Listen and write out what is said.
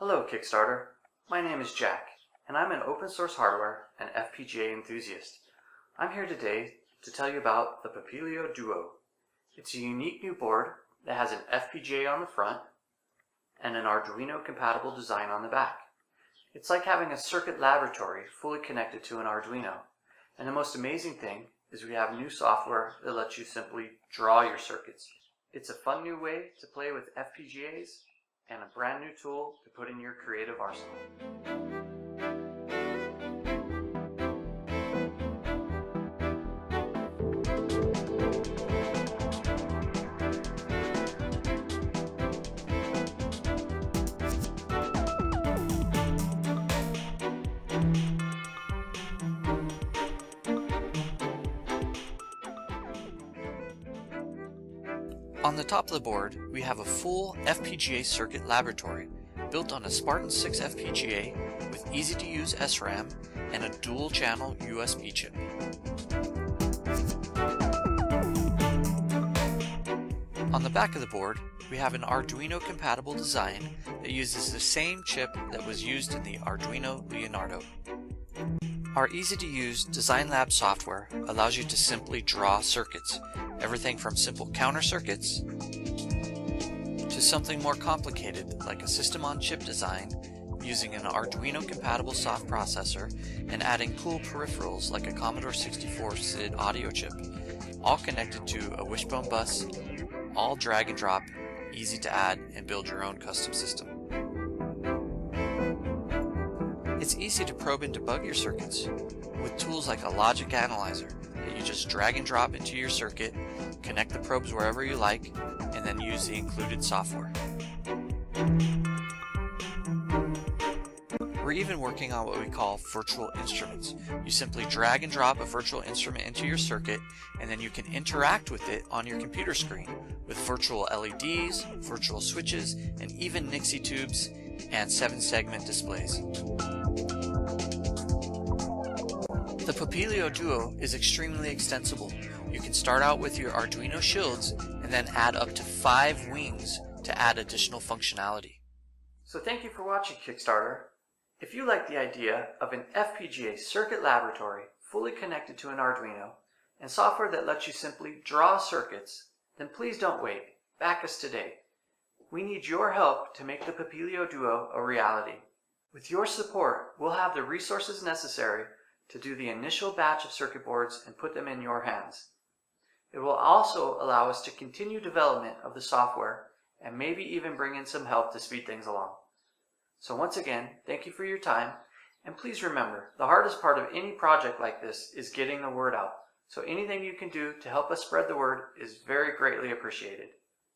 Hello Kickstarter, my name is Jack, and I'm an open source hardware and FPGA enthusiast. I'm here today to tell you about the Papilio Duo. It's a unique new board that has an FPGA on the front and an Arduino compatible design on the back. It's like having a circuit laboratory fully connected to an Arduino. And the most amazing thing is we have new software that lets you simply draw your circuits. It's a fun new way to play with FPGAs and a brand new tool to put in your creative arsenal. On the top of the board, we have a full FPGA circuit laboratory built on a Spartan 6 FPGA with easy-to-use SRAM and a dual-channel USB chip. On the back of the board, we have an Arduino compatible design that uses the same chip that was used in the Arduino Leonardo. Our easy-to-use Design Lab software allows you to simply draw circuits, everything from simple counter circuits to something more complicated like a system-on-chip design using an Arduino compatible soft processor and adding cool peripherals like a Commodore 64 SID audio chip, all connected to a Wishbone bus, all drag and drop, easy to add and build your own custom system. It's easy to probe and debug your circuits with tools like a logic analyzer that you just drag and drop into your circuit, connect the probes wherever you like, and then use the included software. We're even working on what we call virtual instruments. You simply drag and drop a virtual instrument into your circuit and then you can interact with it on your computer screen with virtual LEDs, virtual switches, and even Nixie tubes and 7-segment displays. The Papilio Duo is extremely extensible. You can start out with your Arduino shields and then add up to 5 wings to add additional functionality. So thank you for watching Kickstarter. If you like the idea of an FPGA circuit laboratory fully connected to an Arduino and software that lets you simply draw circuits, then please don't wait. Back us today. We need your help to make the Papilio Duo a reality. With your support, we'll have the resources necessary to do the initial batch of circuit boards and put them in your hands. It will also allow us to continue development of the software and maybe even bring in some help to speed things along. So once again, thank you for your time, and please remember, the hardest part of any project like this is getting the word out. So anything you can do to help us spread the word is very greatly appreciated.